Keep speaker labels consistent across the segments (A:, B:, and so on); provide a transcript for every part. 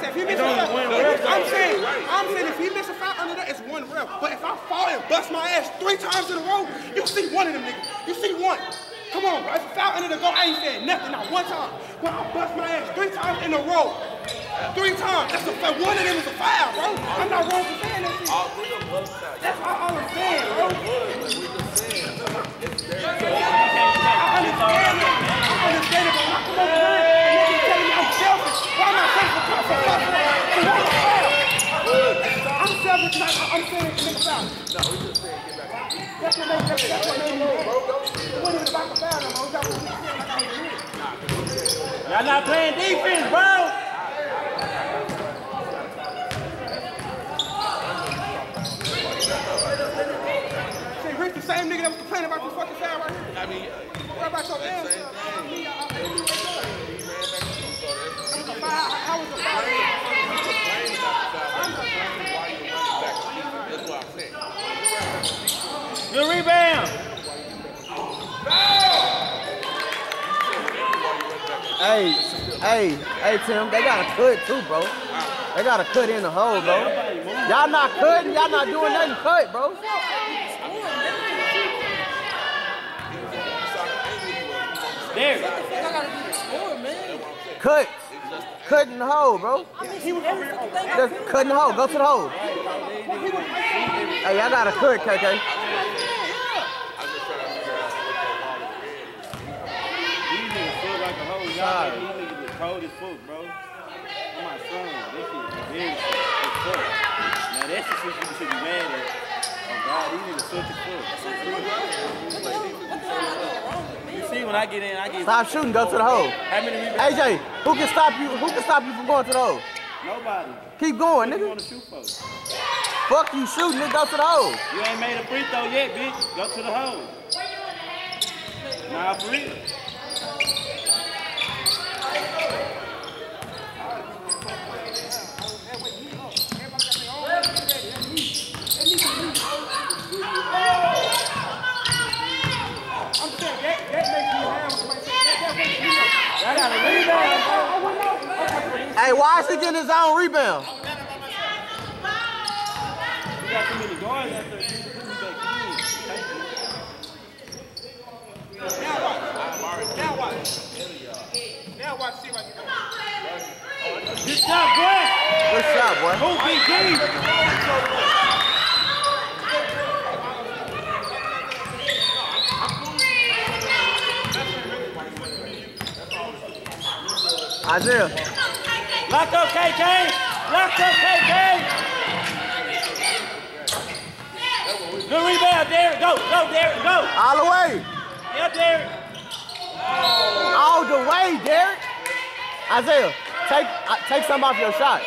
A: said, if he misses a foul, I'm saying, I'm saying if he misses a foul under that, it's one rep. But if I fall and bust my ass three times in a row, you see one of them niggas. You see one. Come on, bro. If a foul under the go, I ain't saying nothing, not one time. But I bust my ass three times in a row. Three times. That's a foul. One of them is a foul, bro. I'm not wrong for saying that shit.
B: All three of them was.
A: That's all, all I'm saying, bro.
B: We just saying. It's very
A: I understand it. I understand it, but when I come over here and they keep telling me I'm selfish, why am I selfish? I'm so I'm selfish, not, I'm saying it to make.
B: No, we just saying get back.
A: That's what made that's, that's what made me mad. It wasn't even about the foul, no more. It was about what you said like I was here.
C: Y'all not playing defense, bro.
A: See, Rick, the same nigga that was complaining about this fucking foul right here.
B: I mean,
A: What about your ass? Me, I- I-
B: he ran back to you, so that's
A: It was a foul. How was a foul?
B: complaining about the foul, but complaining why you're running back to defense. That's what I'm saying.
C: Good rebound.
D: Hey, hey, hey, Tim, they got a cut too, bro. They got a cut in the hole, bro. Y'all not cutting, y'all not doing nothing cut, bro.
C: There.
D: Cut. Cut in the hole, bro. Just cut in the hole. Go to the hole. Hey, y'all got a cut, KK.
C: These niggas feel like a whole yard. These niggas is cold as fuck, bro. I'm my son. This shit is fuck. Now that's the shit you should be mad at. Oh God, these niggas such as fuck. You see when I get in, I get
D: Stop shooting. Go to the hole.
C: how many?
D: AJ, who can stop you? Who can stop you from going to the hole?
C: Nobody.
D: Keep going, nigga.
C: want to shoot for?
D: Fuck you shooting, nigga. Go to the hole.
C: You ain't made a free throw yet, bitch. Go to the hole. Nah, for real.
A: I'm saying that, that makes me mad when somebody say that. That makes me mad.
C: I got a rebound.
D: Hey, why is he getting his own rebound?
C: Good job, boy.
D: Good shot, boy.
C: Who BG?
D: Isaiah.
C: Lock up, KK. Lock up, KK. Good rebound, Derek. Go, go, Derek, go.
D: All the way.
C: Yeah, Derek.
D: All the way, Derek. Isaiah, take uh, take some off your shot.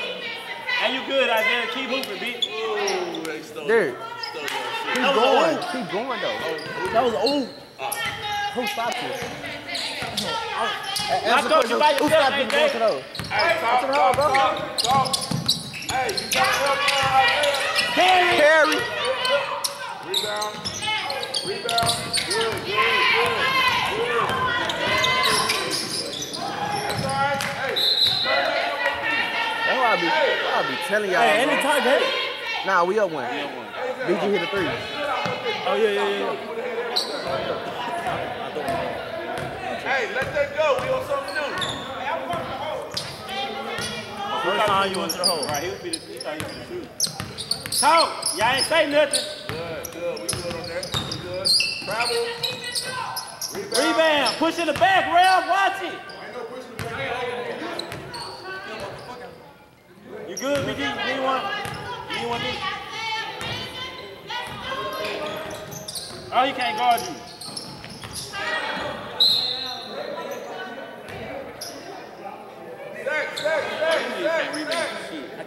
C: And you good, Isaiah. Keep hooping, bitch.
B: Ooh, they stole
D: Derek,
B: stole that
D: keep going. Keep going, though. That was ooh. Who stopped you?
C: Lock up, you by
D: Who
C: yourself,
D: stopped you from going to
C: KK.
D: those?
B: Hey, talk,
D: the hell,
B: talk, talk, talk. Hey, you got help now there.
C: Carry.
D: Carry.
B: Rebound. Rebound. Good, good, good. Good. That's all right. Hey, turn that up on me.
D: That's why I be, I be telling y'all.
C: Hey,
D: bro.
C: anytime, hey.
D: Nah, we up one. BG hit a three.
C: Oh, yeah, yeah, yeah.
B: Hey, let that go. We on something
C: First time you went to the hole. Right, he was be the, he thought he was the shoot. Talk. Y'all ain't say nothing.
B: Good, good. We good on that. We good. Travel. Rebound.
C: Rebound. Push in the back, Rev. Watch it. You good, BG? You need one? You need one, B? Oh, he can't guard you.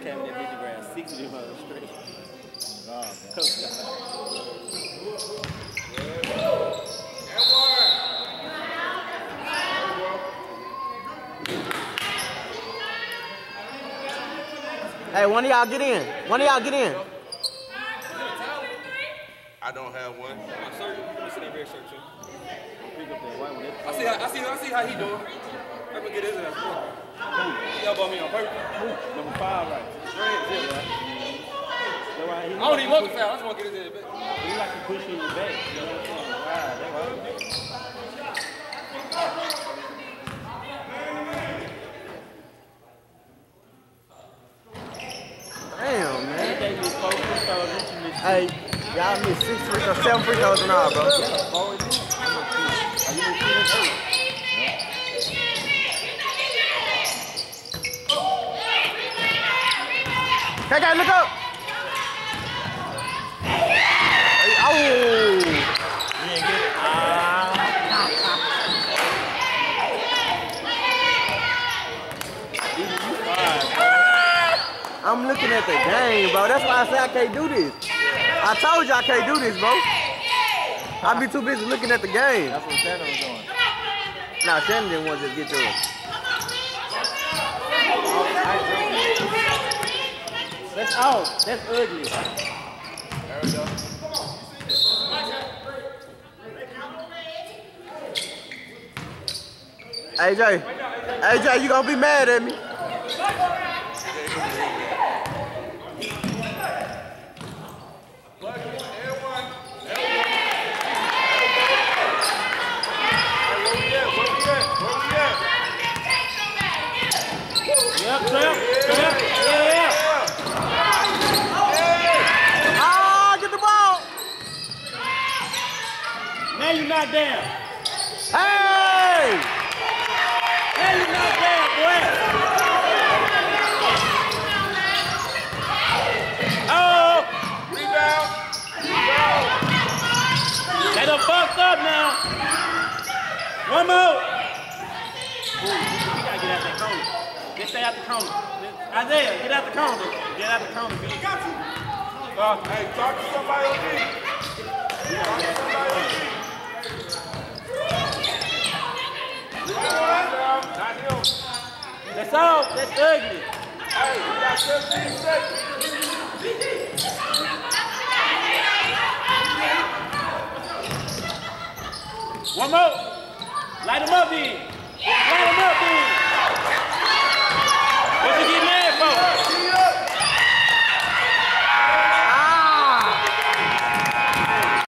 C: Shit. I came in there, six of them others straight. God,
B: And one.
D: Hey, one of y'all get in. One of y'all get in.
B: I don't have one.
E: I see how I see I see how he doing. I'm gonna get his ass.
B: He elbowed me on purpose.
C: Number five, right?
B: Dreads, yeah.
C: That's why he
B: I don't even want the foul. I just want to get head back.
C: He like to push you in the back. You know what I'm saying? Wow, that's.
D: Damn, man.
C: They get four free throws, each you miss
D: Hey, y'all missed six free throws, seven free throws in bro. Hey, guys, look up. Hey, oh. I'm looking at the game, bro. That's why I say I can't do this. I told you I can't do this, bro. I be too busy looking at the game.
C: That's what Shannon was doing.
D: Nah, Shannon didn't want to just get yours.
C: That's out. That's ugly.
B: There we go.
D: AJ, AJ, you gonna be mad at me?
B: Where we at? Where we at? Where we at?
C: Yep, trap. Trap. Yeah, yeah.
D: Ah, get the ball.
C: Now you not down.
D: Hey!
C: Now you not down, boy. Oh,
B: Rebound. Rebound.
C: they done fucked up now. One more. Ooh, we gotta get out that corner. Let's stay out the corner. Isaiah, get out the corner. Get out the corner. B.
B: Uh, hey, talk to somebody on me. Talk to somebody on me. Rebound. Not him.
C: That's all. That's ugly.
B: Hey, we got 17 seconds.
C: One more. Light up then. Light him